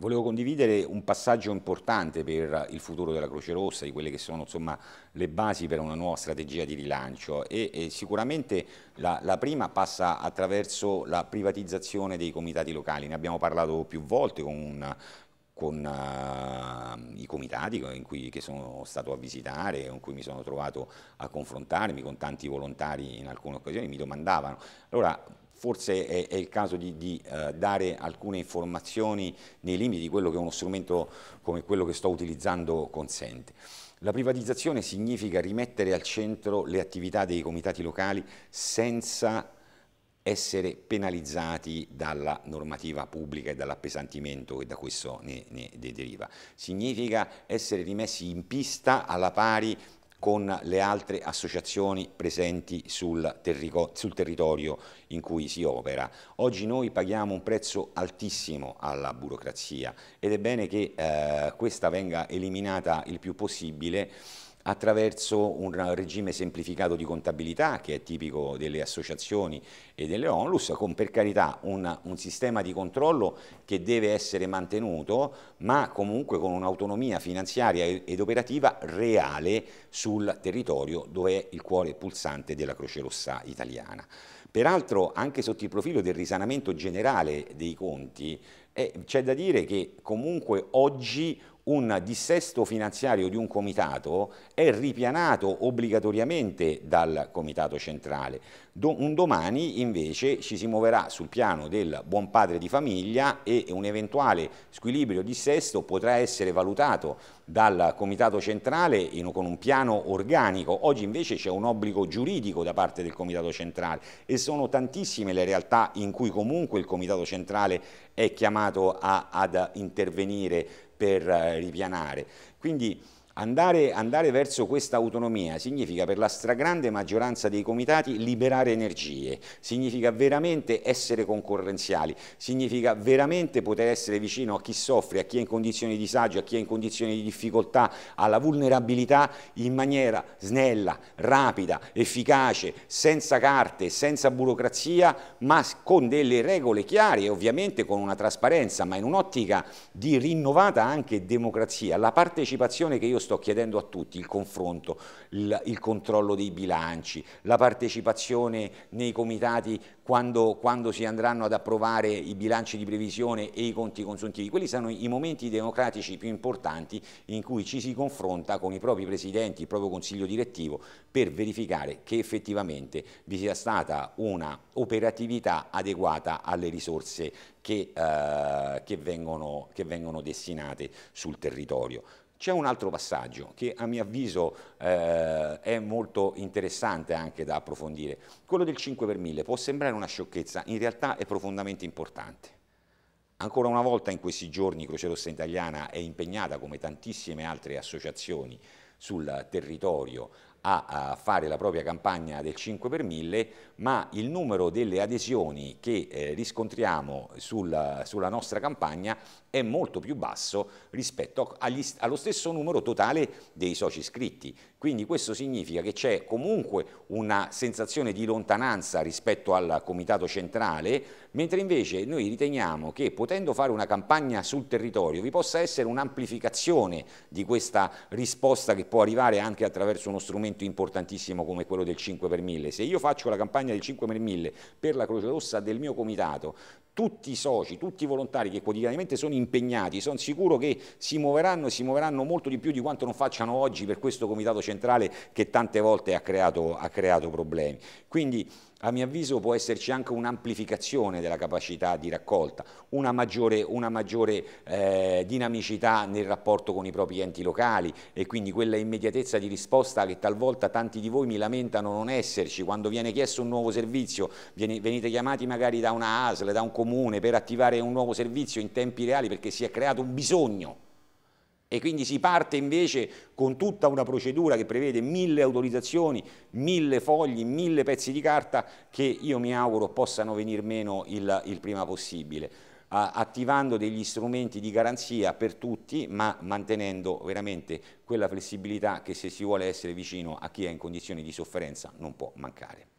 Volevo condividere un passaggio importante per il futuro della Croce Rossa, di quelle che sono insomma, le basi per una nuova strategia di rilancio e, e sicuramente la, la, prima passa attraverso la privatizzazione dei comitati locali, ne abbiamo parlato più volte con, con uh, i comitati cui, che sono stato a visitare, con cui mi sono trovato a confrontarmi, con tanti volontari in alcune occasioni, mi domandavano. Allora, forse è, è, il caso di, di uh, dare alcune informazioni nei limiti di quello che uno strumento come quello che sto utilizzando consente. La privatizzazione significa rimettere al centro le attività dei comitati locali senza essere penalizzati dalla normativa pubblica e dall'appesantimento che da questo ne, ne deriva. Significa essere rimessi in pista alla pari con le altre associazioni presenti sul, sul, territorio in cui si opera. Oggi noi paghiamo un prezzo altissimo alla burocrazia ed è bene che eh, questa venga eliminata il più possibile attraverso un regime semplificato di contabilità che è tipico delle associazioni e delle onlus, con per carità un, un sistema di controllo che deve essere mantenuto, ma comunque con un'autonomia finanziaria ed operativa reale sul territorio dove è il cuore pulsante della Croce Rossa italiana. Peraltro anche sotto il profilo del risanamento generale dei conti eh, c'è da dire che comunque oggi un dissesto finanziario di un comitato è ripianato obbligatoriamente dal comitato centrale. Do, un domani invece ci si muoverà sul piano del buon padre di famiglia e un eventuale squilibrio dissesto potrà essere valutato dal comitato centrale in, con un piano organico. Oggi invece c'è un obbligo giuridico da parte del comitato centrale e sono tantissime le realtà in cui comunque il comitato centrale è chiamato a, ad intervenire per eh, ripianare. Quindi Andare, andare, verso questa autonomia significa per la stragrande maggioranza dei comitati liberare energie, significa veramente essere concorrenziali, significa veramente poter essere vicino a chi soffre, a chi è in condizioni di disagio, a chi è in condizioni di difficoltà, alla vulnerabilità in maniera snella, rapida, efficace, senza carte, senza burocrazia, ma con delle regole chiare e ovviamente con una trasparenza, ma in un'ottica di rinnovata anche democrazia. La partecipazione che io sto sto chiedendo a tutti, il confronto, il, il controllo dei bilanci, la partecipazione nei comitati quando, quando, si andranno ad approvare i bilanci di previsione e i conti consuntivi. Quelli sono i momenti democratici più importanti in cui ci si confronta con i propri presidenti, il proprio consiglio direttivo per verificare che effettivamente vi sia stata una operatività adeguata alle risorse che, eh, che, vengono, che vengono destinate sul territorio. C'è un altro passaggio che a mio avviso eh, è molto interessante anche da approfondire. Quello del 5 per 1000 può sembrare una sciocchezza, in realtà è profondamente importante. Ancora una volta in questi giorni Croce Rossa Italiana è impegnata, come tantissime altre associazioni, sul territorio a, a, fare la propria campagna del 5 per 1000, ma il numero delle adesioni che eh, riscontriamo sul, sulla nostra campagna è molto più basso rispetto agli, allo stesso numero totale dei soci iscritti. Quindi questo significa che c'è comunque una sensazione di lontananza rispetto al comitato centrale, mentre invece noi riteniamo che potendo fare una campagna sul territorio vi possa essere un'amplificazione di questa risposta che può arrivare anche attraverso uno strumento importantissimo come quello del 5 per 1000. Se io faccio la campagna del 5 per 1000 per la Croce Rossa del mio comitato, tutti i soci, tutti i volontari che quotidianamente sono impegnati, sono sicuro che si muoveranno e si muoveranno molto di più di quanto non facciano oggi per questo comitato centrale che tante volte ha creato, ha creato problemi. Quindi a mio avviso può esserci anche un'amplificazione della capacità di raccolta, una maggiore, una maggiore eh, dinamicità nel rapporto con i propri enti locali e quindi quella immediatezza di risposta che talvolta tanti di voi mi lamentano non esserci, quando viene chiesto un nuovo servizio, venite chiamati magari da una ASL, da un comune per attivare un nuovo servizio in tempi reali perché si è creato un bisogno e quindi si parte invece con tutta una procedura che prevede mille autorizzazioni, mille fogli, mille pezzi di carta che io mi auguro possano venir meno il, il prima possibile, attivando degli strumenti di garanzia per tutti ma mantenendo veramente quella flessibilità che se si vuole essere vicino a chi è in condizioni di sofferenza non può mancare.